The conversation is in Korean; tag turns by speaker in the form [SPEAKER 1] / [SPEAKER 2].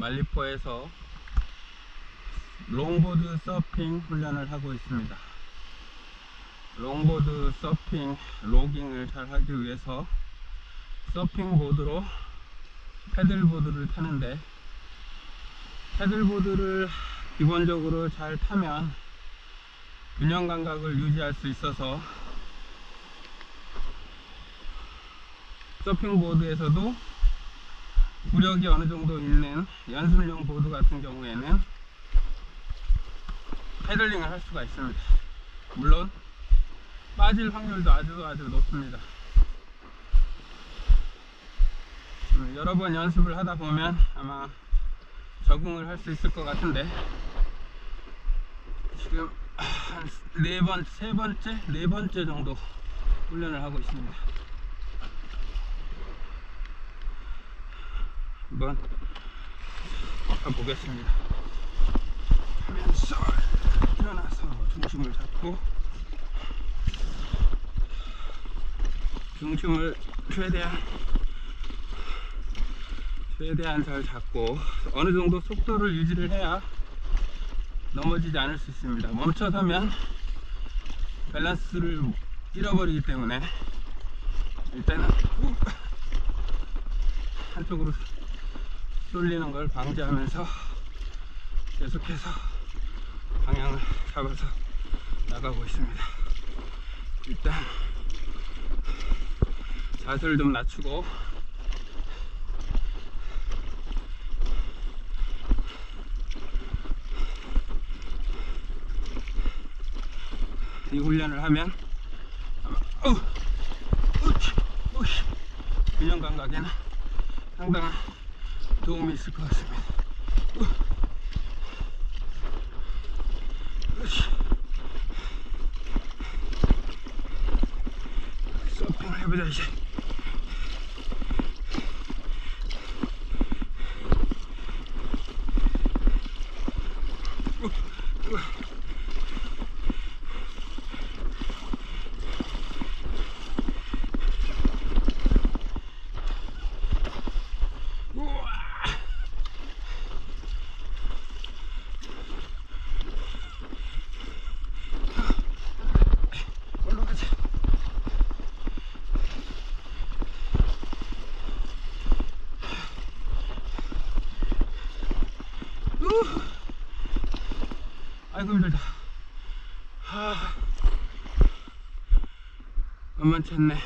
[SPEAKER 1] 말리포에서 롱보드 서핑 훈련을 하고 있습니다. 롱보드 서핑 logging을 잘 하기 위해서 서핑 보드로 paddleboard를 타는데 paddleboard를 기본적으로 잘 타면 균형 감각을 유지할 수 있어서 서핑보드에서도 구력이 어느 정도 있는 연습용 보드 같은 경우에는 paddling을 할 수가 있습니다. 물론 빠질 확률도 아주 아주 높습니다. 음, 여러 번 연습을 하다 보면 아마 적응을 할 수 있을 것 같은데 지금 한 네 번, 세 번째, 네 번째 정도 훈련을 하고 있습니다. 한번 가보겠습니다. 하면서 일어나서 중심을 잡고 중심을 최대한 최대한 잘 잡고 어느 정도 속도를 유지를 해야 넘어지지 않을 수 있습니다. 멈춰서면 밸런스를 잃어버리기 때문에 일단은 후 한쪽으로 쏠리는 걸 방지하면서 계속해서 방향을 잡아서 나가고 있습니다. 일단 자세를 좀 낮추고 이 훈련을 하면 아마 어, 감각에는 상당한 도움이 있을 것 같습니다. 우, 우치. 서핑을 해보자 이제. 우, 우. 우와. 올라가자. 우. 아이고 힘들다. 하. 만만치 않네.